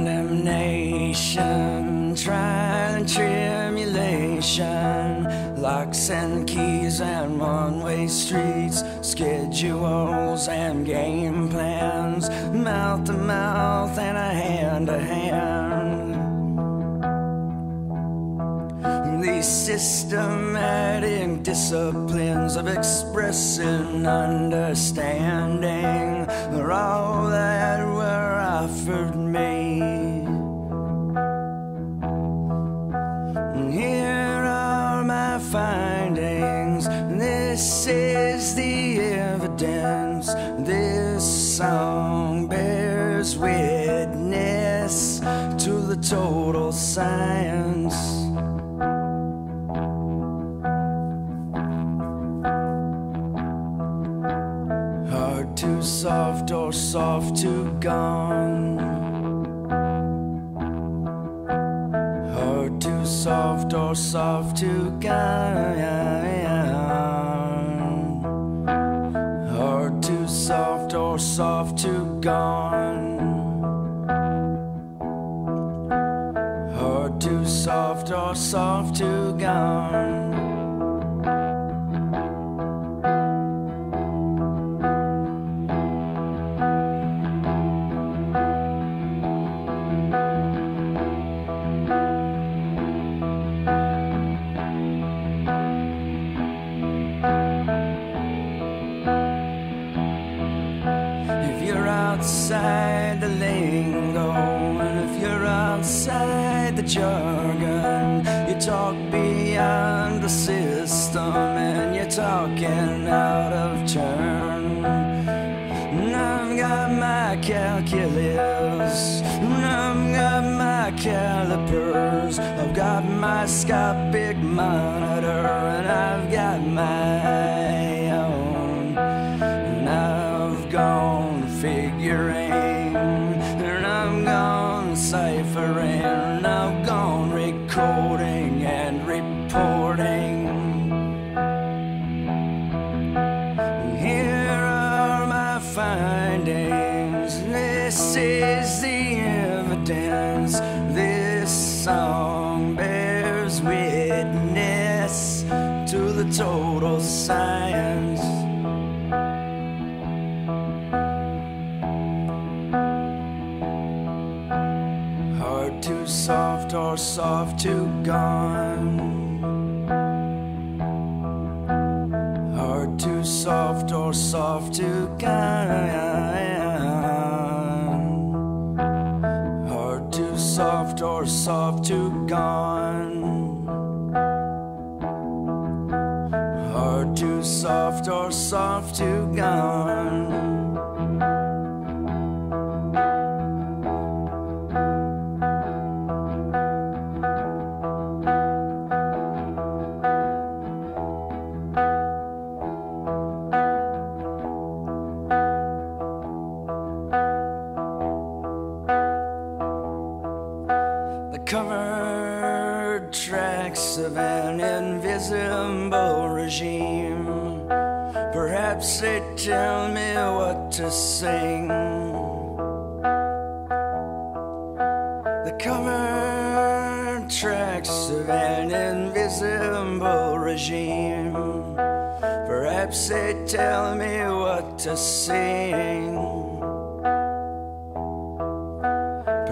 nation, trial and tribulation, locks and keys and one-way streets, schedules and game plans, mouth to mouth and a hand to hand. These systematic disciplines of expressing understanding are all that were offered me. Song bears witness to the total science. Hard to soft or soft to gone. Hard to soft or soft to gone. Soft or soft to gone. Hard to soft or soft to gone. Outside the lingo, and if you're outside the jargon, you talk beyond the system, and you're talking out of turn. And I've got my calculus, and I've got my calipers, I've got my scopic monitor, and I've got my figuring, and I've gone ciphering, I've gone recording and reporting. Here are my findings. This is the evidence. This song bears witness to the total science. Soft or soft to gone. Hard to soft or soft to gone. Hard to soft or soft to gone. Hard to soft or soft to gone. Covered tracks of an invisible regime. Perhaps they tell me what to sing. The covered tracks of an invisible regime. Perhaps they tell me what to sing.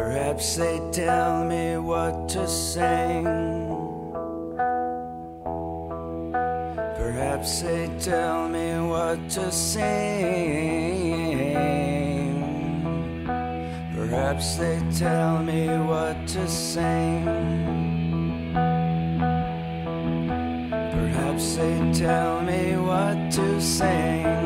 Perhaps they tell me what to sing. Perhaps they tell me what to sing. Perhaps they tell me what to sing. Perhaps they tell me what to sing.